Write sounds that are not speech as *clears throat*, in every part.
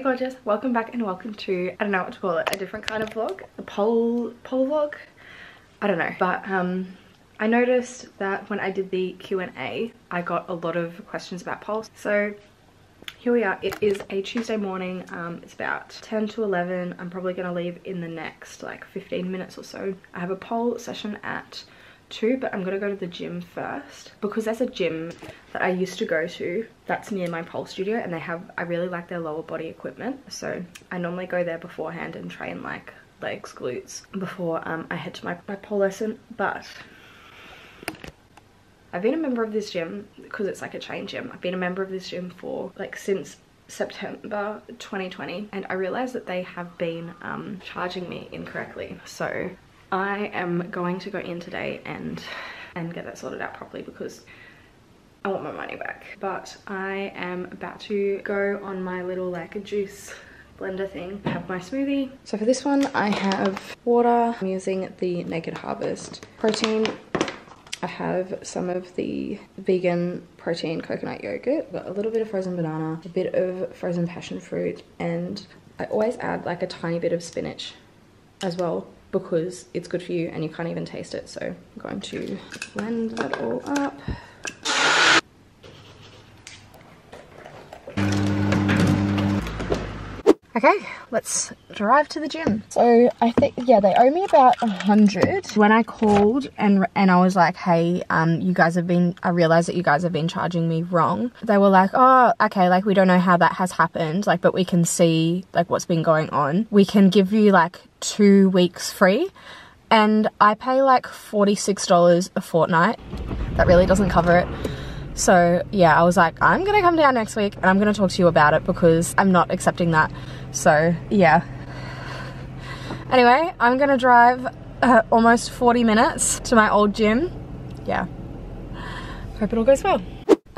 Hey gorgeous, welcome back and welcome to, I don't know what to call it, a different kind of vlog? A pole, pole vlog? I don't know, but um, I noticed that when I did the Q&A, I got a lot of questions about poles. So here we are, it is a Tuesday morning, um, it's about 10 to 11, I'm probably gonna leave in the next like 15 minutes or so. I have a pole session at two but i'm gonna go to the gym first because there's a gym that i used to go to that's near my pole studio and they have i really like their lower body equipment so i normally go there beforehand and train like legs glutes before um, i head to my, my pole lesson but I've been a member of this gym because it's like a chain gym. I've been a member of this gym for like since September 2020 and I realized that they have been um, charging me incorrectly. So I am going to go in today and and get that sorted out properly because I want my money back. But I am about to go on my little like a juice blender thing, have my smoothie. So for this one, I have water. I'm using the Naked Harvest protein. I have some of the vegan protein coconut yogurt, got a little bit of frozen banana, a bit of frozen passion fruit, and I always add like a tiny bit of spinach as well because it's good for you and you can't even taste it. So I'm going to blend that all up. Okay, let's drive to the gym. So I think, yeah, they owe me about a hundred. When I called and and I was like, hey, um, you guys have been, I realized that you guys have been charging me wrong. They were like, oh, okay, like we don't know how that has happened, like, but we can see like what's been going on. We can give you like two weeks free. And I pay like $46 a fortnight. That really doesn't cover it. So yeah, I was like, I'm gonna come down next week and I'm gonna talk to you about it because I'm not accepting that. So yeah. Anyway, I'm gonna drive uh, almost 40 minutes to my old gym. Yeah. Hope it all goes well.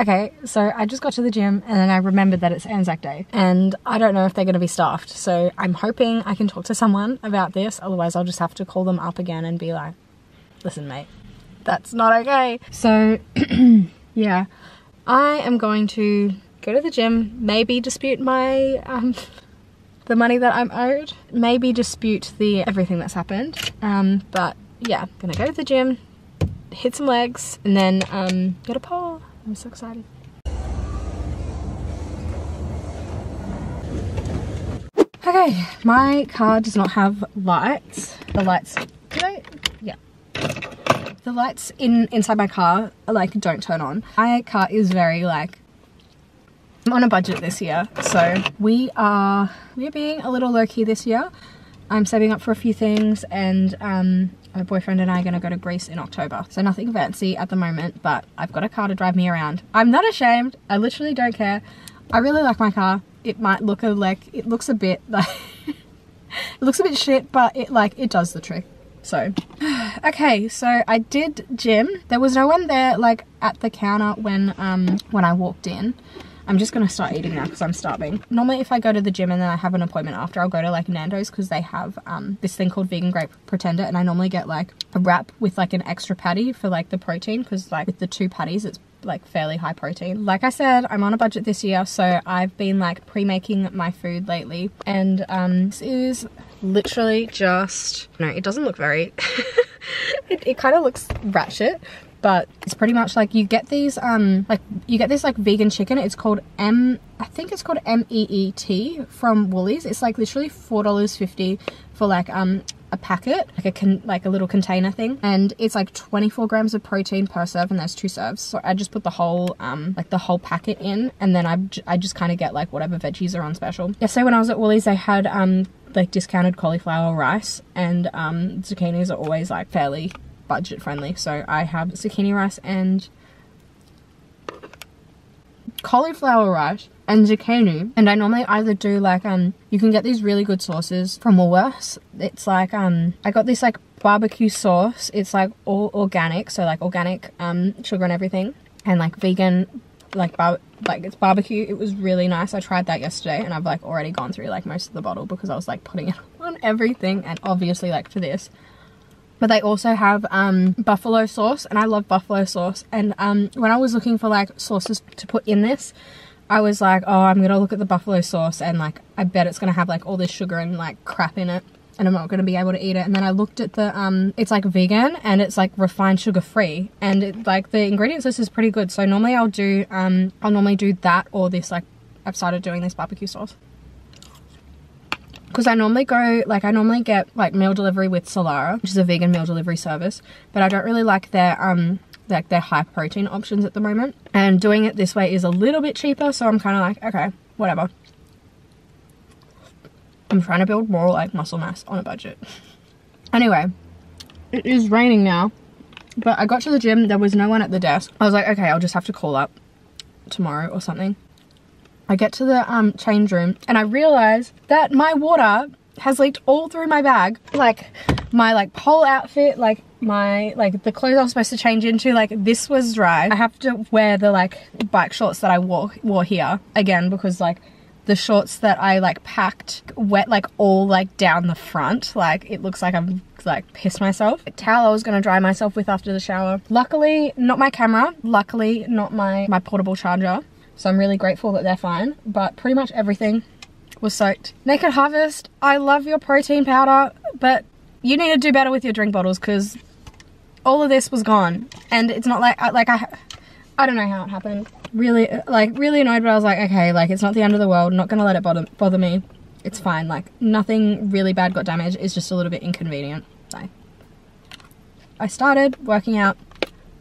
Okay, so I just got to the gym and then I remembered that it's Anzac Day and I don't know if they're going to be staffed. So I'm hoping I can talk to someone about this. Otherwise, I'll just have to call them up again and be like, listen, mate, that's not okay. So *clears throat* yeah, I am going to go to the gym, maybe dispute my, um, the money that I'm owed, maybe dispute the everything that's happened. Um, but yeah, gonna go to the gym, hit some legs, and then um, get a pole. I'm so excited. Okay, my car does not have lights. The lights, I? Yeah. The lights in inside my car like don't turn on. My car is very like I'm on a budget this year, so we are we're being a little low key this year. I'm saving up for a few things and um, my boyfriend and I are going to go to Greece in October. So nothing fancy at the moment, but I've got a car to drive me around. I'm not ashamed. I literally don't care. I really like my car. It might look a, like, it looks a bit like, *laughs* it looks a bit shit, but it like, it does the trick. So, *sighs* okay, so I did gym. There was no one there like at the counter when, um, when I walked in. I'm just gonna start eating now because I'm starving. Normally if I go to the gym and then I have an appointment after, I'll go to like Nando's because they have um, this thing called vegan Great Pretender and I normally get like a wrap with like an extra patty for like the protein because like with the two patties it's like fairly high protein. Like I said, I'm on a budget this year, so I've been like pre-making my food lately. And um, this is literally just, no, it doesn't look very, *laughs* it, it kind of looks ratchet, but it's pretty much like you get these um like you get this like vegan chicken. It's called m i think it's called m-e-e-t from woolies. It's like literally four dollars fifty for like um a packet like a con like a little container thing. And it's like 24 grams of protein per serve and there's two serves. So i just put the whole um like the whole packet in and then i, I just kind of get like whatever veggies are on special. Yesterday when i was at woolies they had um like discounted cauliflower rice and um zucchinis are always like fairly budget friendly. So I have zucchini rice and cauliflower rice and zucchini. And I normally either do like um you can get these really good sauces from Woolworths. It's like um I got this like barbecue sauce. It's like all organic. So like organic um sugar and everything. And like vegan like bar like it's barbecue. It was really nice. I tried that yesterday and I've like already gone through like most of the bottle because I was like putting it *laughs* on everything and obviously like for this but they also have um, buffalo sauce and I love buffalo sauce and um, when I was looking for like sauces to put in this I was like, oh, I'm gonna look at the buffalo sauce and like, I bet it's gonna have like all this sugar and like crap in it and I'm not gonna be able to eat it. And then I looked at the, um, it's like vegan and it's like refined sugar free and it, like the ingredients list is pretty good. So normally I'll do, um, I'll normally do that or this like, I've started doing this barbecue sauce. Because I normally go, like I normally get like meal delivery with Soulara, which is a vegan meal delivery service, but I don't really like their, um, like their high protein options at the moment. And doing it this way is a little bit cheaper, so I'm kind of like, okay, whatever. I'm trying to build more like muscle mass on a budget. Anyway, it is raining now, but I got to the gym, there was no one at the desk. I was like, okay, I'll just have to call up tomorrow or something. I get to the um, change room and I realize that my water has leaked all through my bag. Like my like pole outfit, like my like the clothes I was supposed to change into, like this was dry. I have to wear the like bike shorts that I wore wore here again because like the shorts that I like packed wet like all like down the front. Like it looks like I'm like pissed myself. A towel I was gonna dry myself with after the shower. Luckily, not my camera. Luckily, not my, my portable charger. So I'm really grateful that they're fine. But pretty much everything was soaked. Naked Harvest, I love your protein powder, but you need to do better with your drink bottles because all of this was gone. And it's not like, like I, I don't know how it happened. Really, like, really annoyed, but I was like, okay, like, it's not the end of the world. not gonna let it bother, bother me. It's fine. Like, nothing really bad got damaged. It's just a little bit inconvenient. So, I started working out.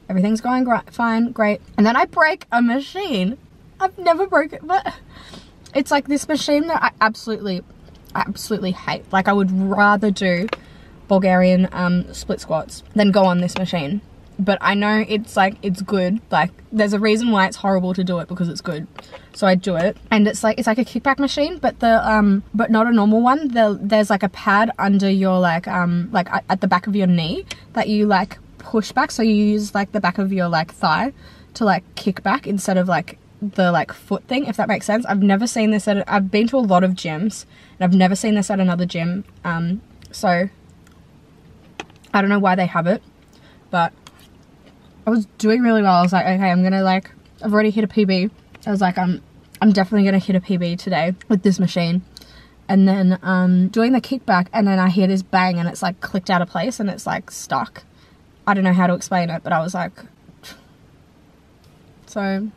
Everything's going fine, great. And then I break a machine. I've never broken, but it's like this machine that I absolutely, absolutely hate. Like, I would rather do Bulgarian um, split squats than go on this machine. But I know it's like, it's good. Like, there's a reason why it's horrible to do it because it's good. So I do it. And it's like, it's like a kickback machine, but the, um, but not a normal one. The, there's like a pad under your like, um, like at the back of your knee that you like push back. So you use like the back of your like thigh to like kick back instead of like the like foot thing if that makes sense i've never seen this at i've been to a lot of gyms and i've never seen this at another gym um so I don't know why they have it, but I was doing really well. I was like, okay, I'm gonna like, I've already hit a PB. I was like, I'm, I'm definitely gonna hit a PB today with this machine. And then um, doing the kickback and then I hear this bang and it's like clicked out of place and it's like stuck. I don't know how to explain it, but I was like, *sighs* so,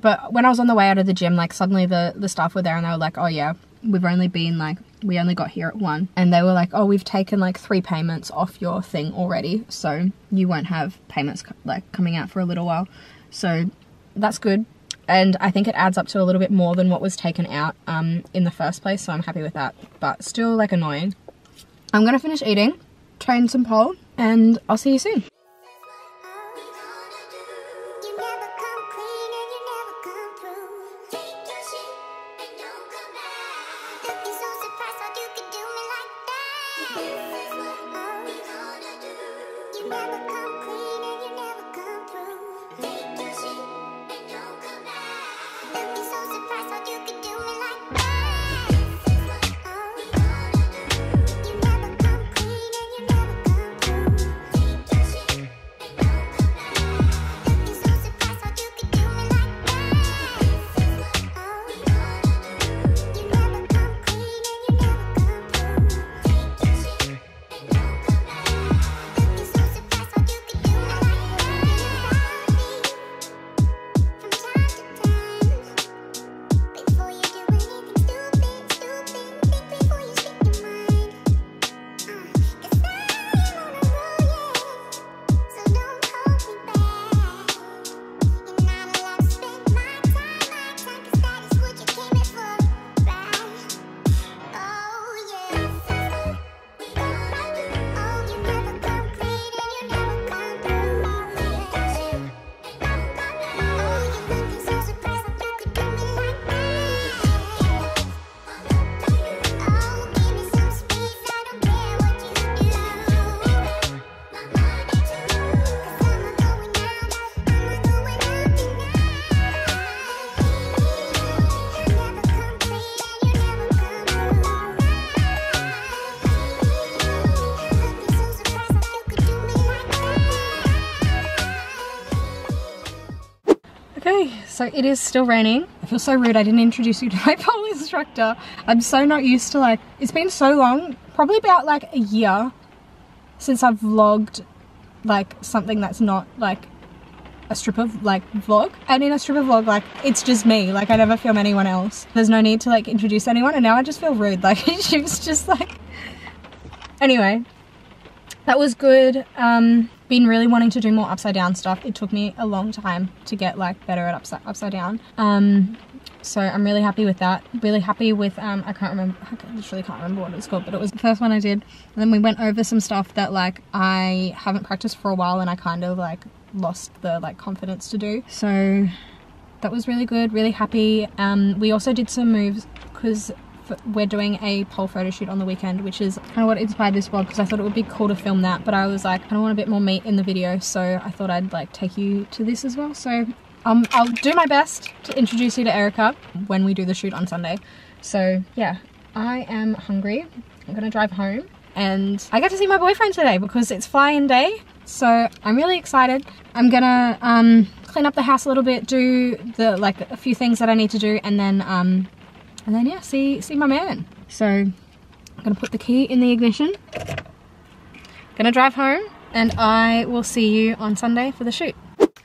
but when I was on the way out of the gym, like suddenly the, the staff were there and they were like, oh yeah, we've only been like we only got here at one. And they were like oh we've taken like three payments off your thing already so you won't have payments like coming out for a little while. So that's good. And I think it adds up to a little bit more than what was taken out um, in the first place so I'm happy with that. But still like annoying. I'm gonna finish eating. Train some pole and I'll see you soon Bye. So it is still raining. I feel so rude. I didn't introduce you to my *laughs* pole instructor. I'm so not used to like, it's been so long, probably about like a year since I've vlogged like something that's not like a stripper like vlog. And in a stripper vlog like it's just me. Like I never film anyone else. There's no need to like introduce anyone. And now I just feel rude. *laughs* Like she was just like anyway that was good. Um been really wanting to do more upside down stuff. It took me a long time to get like better at upside upside down. Um so I'm really happy with that. Really happy with um I can't remember I literally can't remember what it was called but it was the first one I did. And then we went over some stuff that like I haven't practiced for a while and I kind of like lost the like confidence to do. So that was really good really happy. Um we also did some moves because we're doing a pole photo shoot on the weekend which is kind of what inspired this vlog because I thought it would be cool to film that but I was like I don't want a bit more meat in the video so I thought I'd like take you to this as well. So um, I'll do my best to introduce you to Erica when we do the shoot on Sunday. So yeah I am hungry. I'm gonna drive home and I get to see my boyfriend today because it's fly-in day so I'm really excited. I'm gonna um, clean up the house a little bit do the like a few things that I need to do and then um, and then yeah see see my man so I'm gonna put the key in the ignition gonna drive home and I will see you on Sunday for the shoot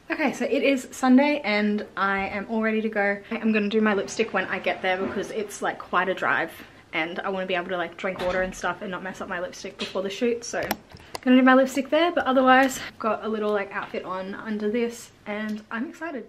Okay, so it is Sunday and I am all ready to go. I'm gonna do my lipstick when I get there because it's like quite a drive and I want to be able to like drink water and stuff and not mess up my lipstick before the shoot so gonna do my lipstick there but otherwise I've got a little like outfit on under this and I'm excited.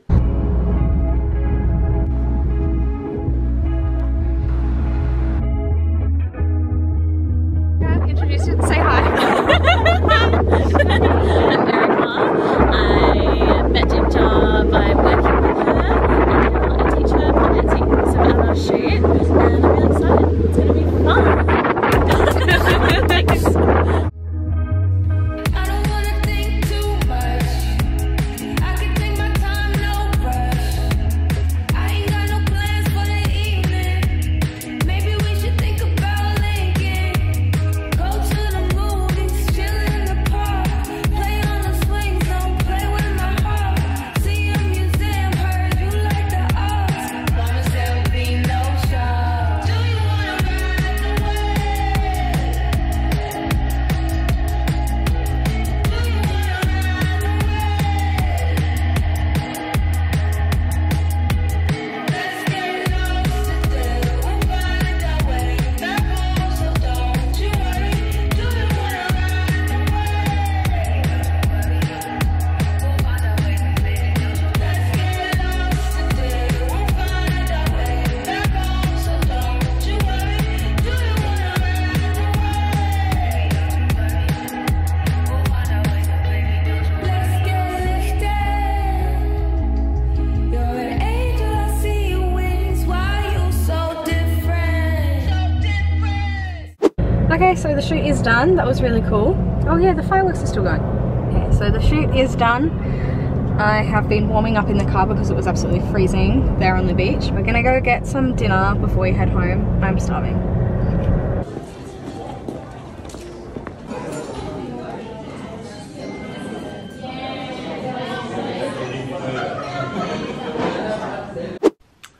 So the shoot is done. That was really cool. Oh yeah, the fireworks are still going. Okay, so the shoot is done. I have been warming up in the car because it was absolutely freezing there on the beach. We're gonna go get some dinner before we head home. I'm starving.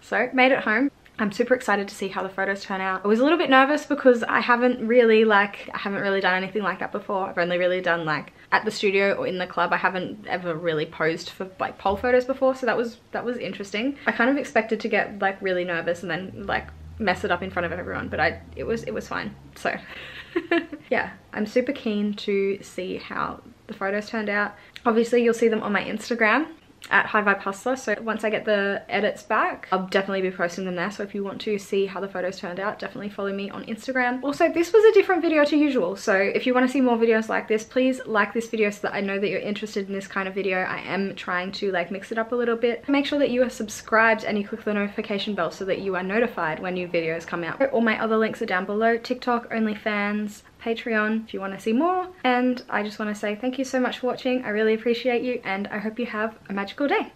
So, made it home. I'm super excited to see how the photos turn out. I was a little bit nervous because I haven't really like, I haven't really done anything like that before. I've only really done like at the studio or in the club. I haven't ever really posed for like pole photos before. So that was, that was interesting. I kind of expected to get like really nervous and then like mess it up in front of everyone, but I, it was, it was fine. So *laughs* yeah, I'm super keen to see how the photos turned out. Obviously you'll see them on my Instagram at High Vibe Hustler. So once I get the edits back, I'll definitely be posting them there. So if you want to see how the photos turned out, definitely follow me on Instagram. Also, this was a different video to usual. So if you want to see more videos like this, please like this video so that I know that you're interested in this kind of video. I am trying to like mix it up a little bit. Make sure that you are subscribed and you click the notification bell so that you are notified when new videos come out. All my other links are down below. TikTok, OnlyFans, Patreon if you want to see more. And I just want to say thank you so much for watching. I really appreciate you and I hope you have a magical day.